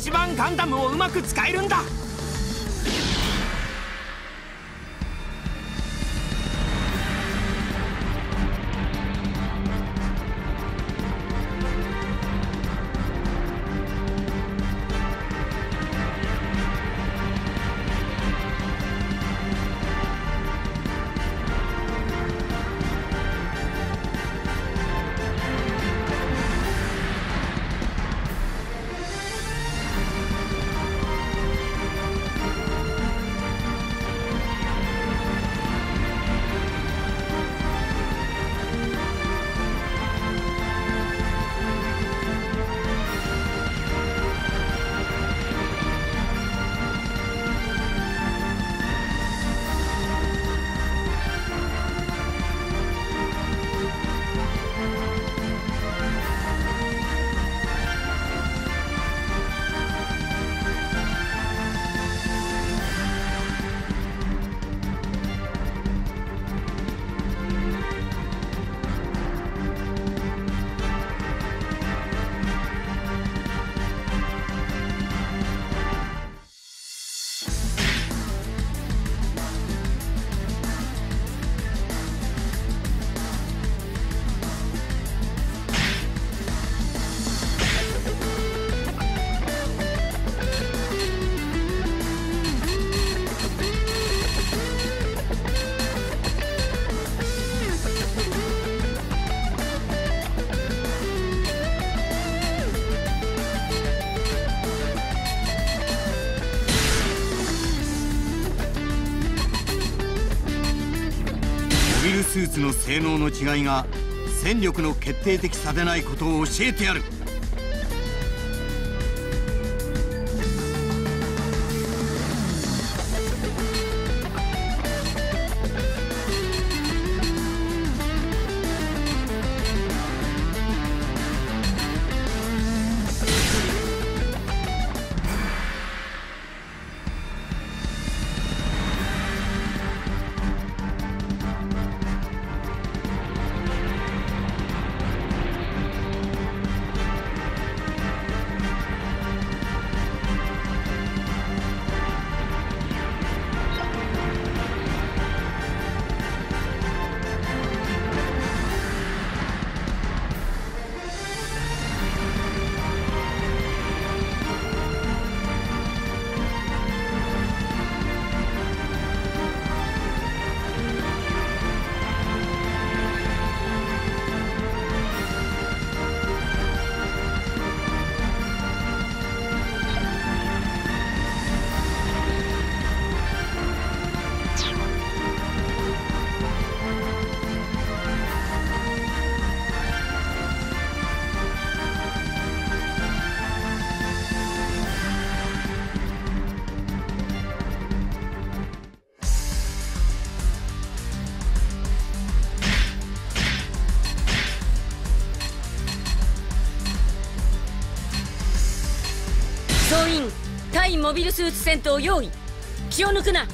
一番ガンダムをうまく使えるんだ。ウィルスーツの性能の違いが戦力の決定的差でないことを教えてやる。総員対モビルスーツ戦闘用意。気を抜くな。ロ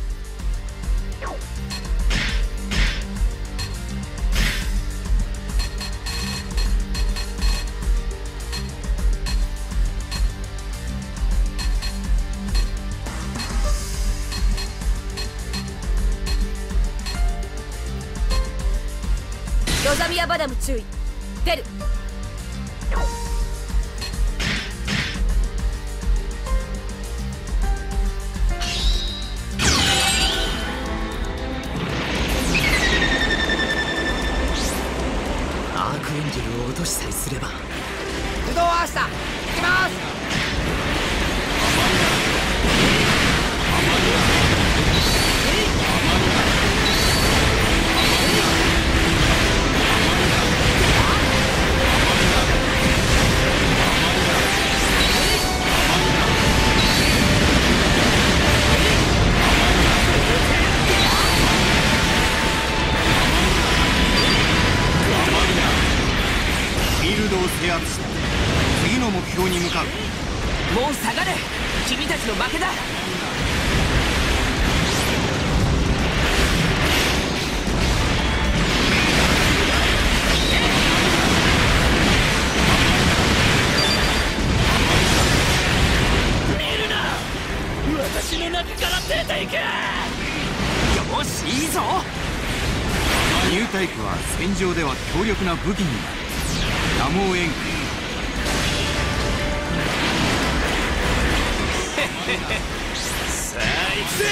ザミア・バダム注意。出る。落としさえすれば。不動明日行きます。もう下がれ。君たちの負けだ。私の中から出ていけ。よしいいぞ。ニュータイプは戦場では強力な武器になる。ヤモーエンさあ行くぜ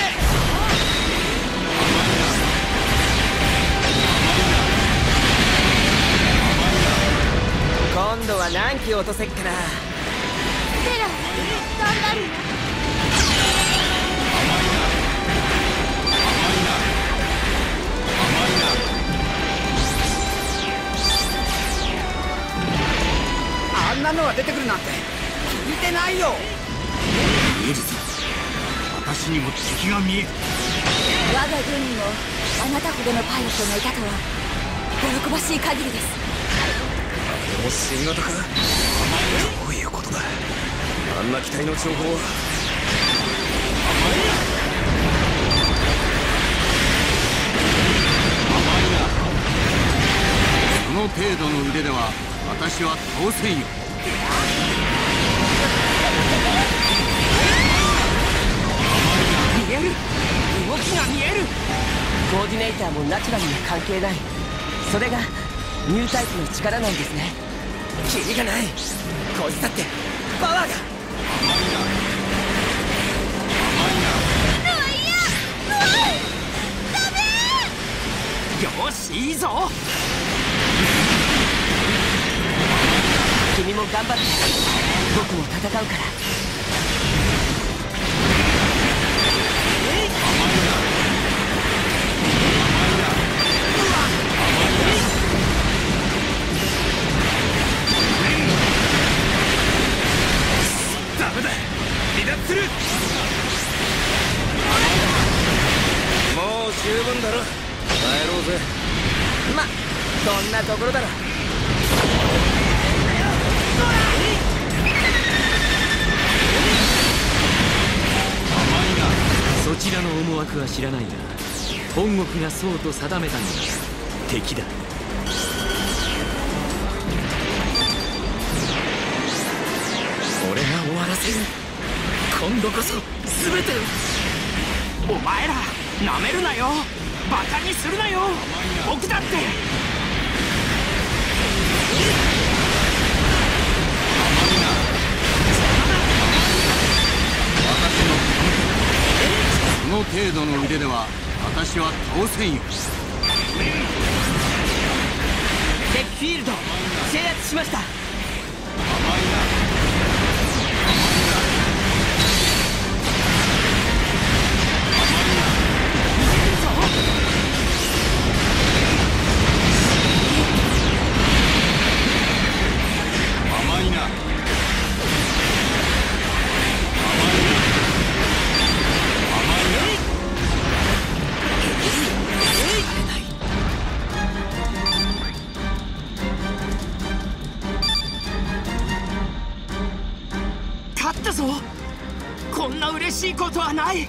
あんなのが出てくるなんて聞いてないよ。見えるぞ私にも敵が見える我が軍にもあなたほどのパイロットがいたとは喜ばしい限りですも新型かどういうことだあんな機体の情報はその程度の腕では私は倒せんよ。ターもナチュラルに関係ない。それがニュータイプの力なんですね。キリがない。こいつだってパワーが。よしいいぞ。君も頑張って僕も戦うからする。もう十分だろ。帰ろうぜ。まどんなところだろ。そちらの思惑は知らないが本国がそうと定めたのが敵だ。俺が終わらせる今度こそ全てを。お前らなめるなよ。バカにするなよ。僕だって。その程度の腕では私は倒せんよ。テックフィールド制圧しましたとはない